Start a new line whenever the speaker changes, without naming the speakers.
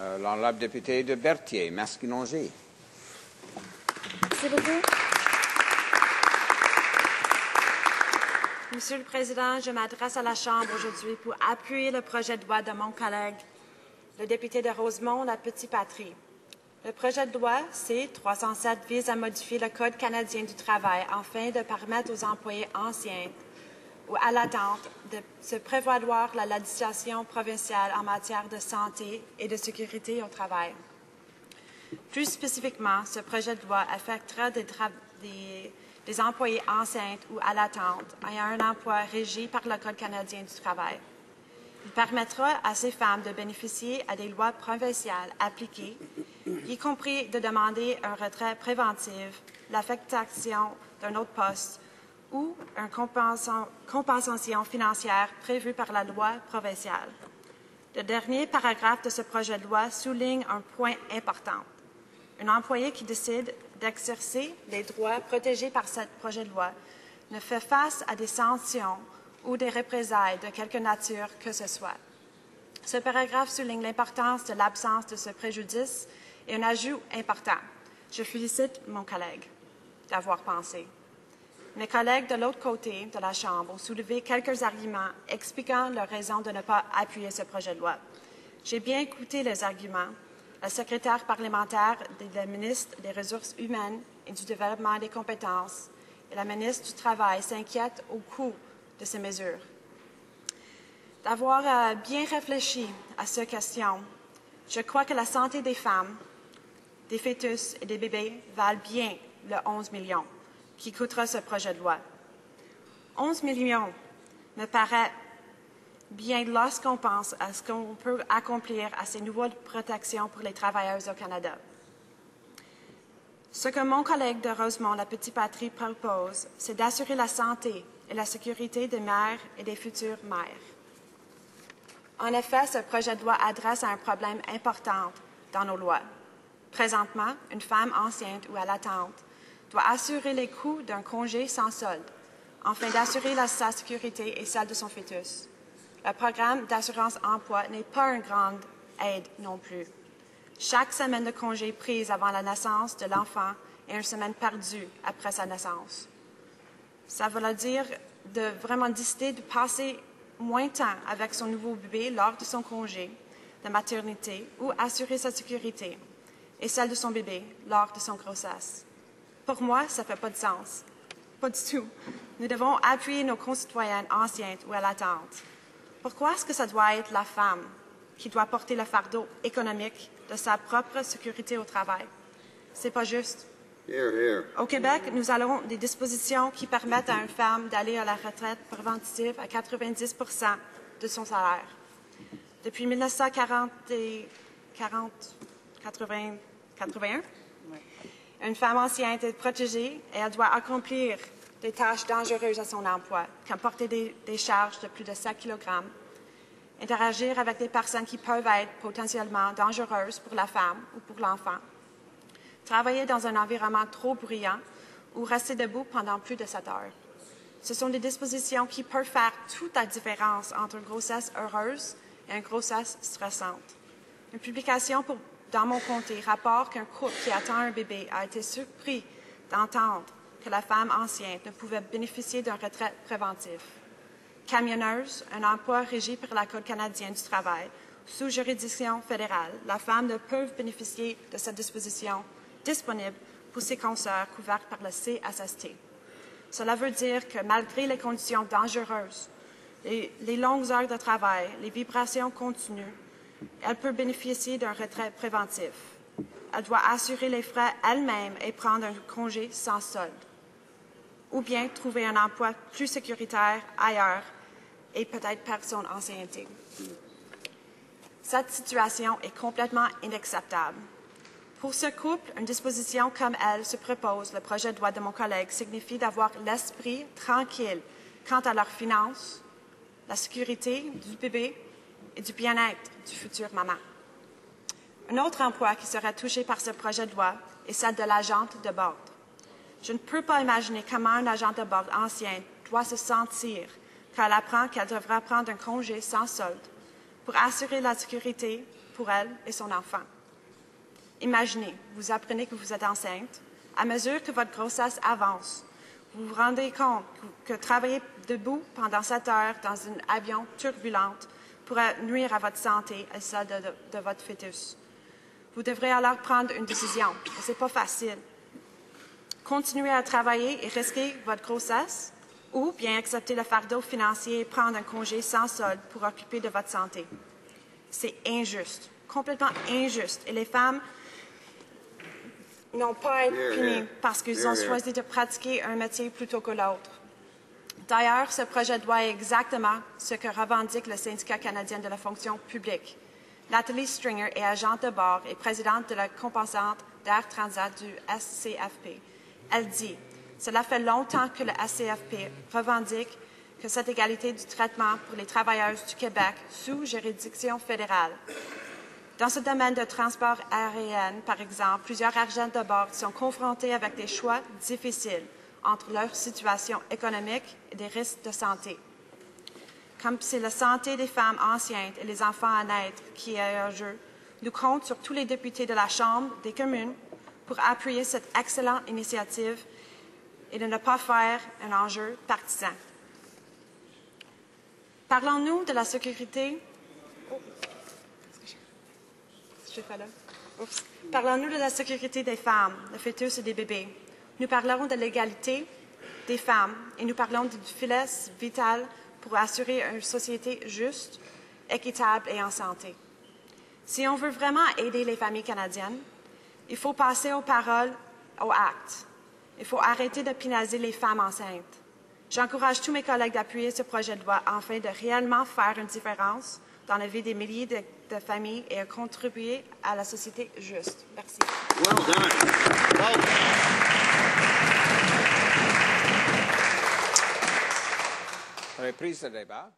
Euh, L'honorable député de Berthier.
Merci beaucoup. Monsieur le Président, je m'adresse à la Chambre aujourd'hui pour appuyer le projet de loi de mon collègue, le député de Rosemont, la Petite-Patrie. Le projet de loi C-307 vise à modifier le Code canadien du travail afin de permettre aux employés anciens à l'attente de se prévaloir la législation provinciale en matière de santé et de sécurité au travail. Plus spécifiquement, ce projet de loi affectera des, des, des employés enceintes ou à l'attente ayant un emploi régi par le Code canadien du travail. Il permettra à ces femmes de bénéficier à des lois provinciales appliquées, y compris de demander un retrait préventif, l'affectation d'un autre poste ou une compensation financière prévue par la loi provinciale. Le dernier paragraphe de ce projet de loi souligne un point important. Un employé qui décide d'exercer les droits protégés par ce projet de loi ne fait face à des sanctions ou des représailles de quelque nature que ce soit. Ce paragraphe souligne l'importance de l'absence de ce préjudice et un ajout important. Je félicite mon collègue d'avoir pensé. Mes collègues de l'autre côté de la Chambre ont soulevé quelques arguments expliquant leur raison de ne pas appuyer ce projet de loi. J'ai bien écouté les arguments. La secrétaire parlementaire de la ministre des Ressources humaines et du Développement des compétences et la ministre du Travail s'inquiètent au coût de ces mesures. D'avoir euh, bien réfléchi à ces questions, je crois que la santé des femmes, des fœtus et des bébés valent bien le 11 millions qui coûtera ce projet de loi. 11 millions me paraît bien lorsqu'on pense à ce qu'on peut accomplir à ces nouvelles protections pour les travailleurs au Canada. Ce que mon collègue de Rosemont, la Petite Patrie, propose, c'est d'assurer la santé et la sécurité des mères et des futures mères. En effet, ce projet de loi adresse un problème important dans nos lois. Présentement, une femme enceinte ou à l'attente doit assurer les coûts d'un congé sans solde, afin d'assurer sa sécurité et celle de son fœtus. Le programme d'assurance emploi n'est pas une grande aide non plus. Chaque semaine de congé prise avant la naissance de l'enfant est une semaine perdue après sa naissance. Ça veut dire de vraiment décider de passer moins de temps avec son nouveau bébé lors de son congé de maternité ou assurer sa sécurité et celle de son bébé lors de son grossesse. Pour moi, ça ne fait pas de sens. Pas du tout. Nous devons appuyer nos concitoyennes anciennes ou à l'attente. Pourquoi est-ce que ça doit être la femme qui doit porter le fardeau économique de sa propre sécurité au travail? C'est pas juste. Au Québec, nous avons des dispositions qui permettent à une femme d'aller à la retraite préventive à 90% de son salaire. Depuis 1940 et 40, 80, 81, une femme ancienne est protégée et elle doit accomplir des tâches dangereuses à son emploi, comme porter des, charges de plus de 7 kg, interagir avec des personnes qui peuvent être potentiellement dangereuses pour la femme ou pour l'enfant, travailler dans un environnement trop bruyant ou rester debout pendant plus de 7 heures. Ce sont des dispositions qui peuvent faire toute la différence entre une grossesse heureuse et une grossesse stressante. Une publication pour dans mon comté rapporte qu'un couple qui attend un bébé a été surpris d'entendre que la femme ancienne ne pouvait bénéficier d'un retrait préventif. Camionneuse, un emploi régi par la Code canadienne du travail, sous juridiction fédérale, la femme ne peut bénéficier de cette disposition disponible pour ses consoeurs couverts par le CSST. Cela veut dire que malgré les conditions dangereuses, les longues heures de travail, les vibrations continues, elle peut bénéficier d'un retrait préventif. Elle doit assurer les frais elle-même et prendre un congé sans solde. Ou bien trouver un emploi plus sécuritaire ailleurs et peut-être perdre son ancienneté. Cette situation est complètement inacceptable. Pour ce couple, une disposition comme elle se propose, le projet de loi de mon collègue, signifie d'avoir l'esprit tranquille quant à leurs finances, la sécurité du bébé et du bien-être du futur maman. Un autre emploi qui sera touché par ce projet de loi est celle de l'agente de bord. Je ne peux pas imaginer comment un agent de bord ancien doit se sentir quand elle apprend qu'elle devra prendre un congé sans solde pour assurer la sécurité pour elle et son enfant. Imaginez, vous apprenez que vous êtes enceinte. À mesure que votre grossesse avance, vous vous rendez compte que, travailler debout pendant sept heures dans un avion turbulente pourrait nuire à votre santé et celle de, de votre fœtus. Vous devrez alors prendre une décision. Ce n'est pas facile. Continuer à travailler et risquer votre grossesse ou bien accepter le fardeau financier et prendre un congé sans solde pour occuper de votre santé. C'est injuste, complètement injuste. Et les femmes n'ont pas à être punies parce qu'ils ont choisi de pratiquer un métier plutôt que l'autre. D'ailleurs, ce projet de loi est exactement ce que revendique le syndicat canadien de la fonction publique. Nathalie Stringer est agente de bord et présidente de la compensante d'Air Transat du SCFP. Elle dit Cela fait longtemps que le SCFP revendique que cette égalité du traitement pour les travailleurs du Québec sous juridiction fédérale. Dans ce domaine de transport aérien, par exemple, plusieurs agents de bord sont confrontés avec des choix difficiles entre leur situation économique et des risques de santé. Comme c'est la santé des femmes enceintes et les enfants à naître qui est en jeu, nous comptons sur tous les députés de la Chambre des communes pour appuyer cette excellente initiative et de ne pas faire un enjeu partisan. Parlons-nous de la sécurité. Parlons-nous de la sécurité des femmes, des fœtus et des bébés. Nous parlerons de l'égalité des femmes et nous parlons du filet vital pour assurer une société juste, équitable et en santé. Si on veut vraiment aider les familles canadiennes, il faut passer aux paroles, aux actes. Il faut arrêter de pénaliser les femmes enceintes. J'encourage tous mes collègues d'appuyer ce projet de loi afin de réellement faire une différence dans la vie des milliers de, familles et à contribuer à la société juste. Merci.
Reprise de débat.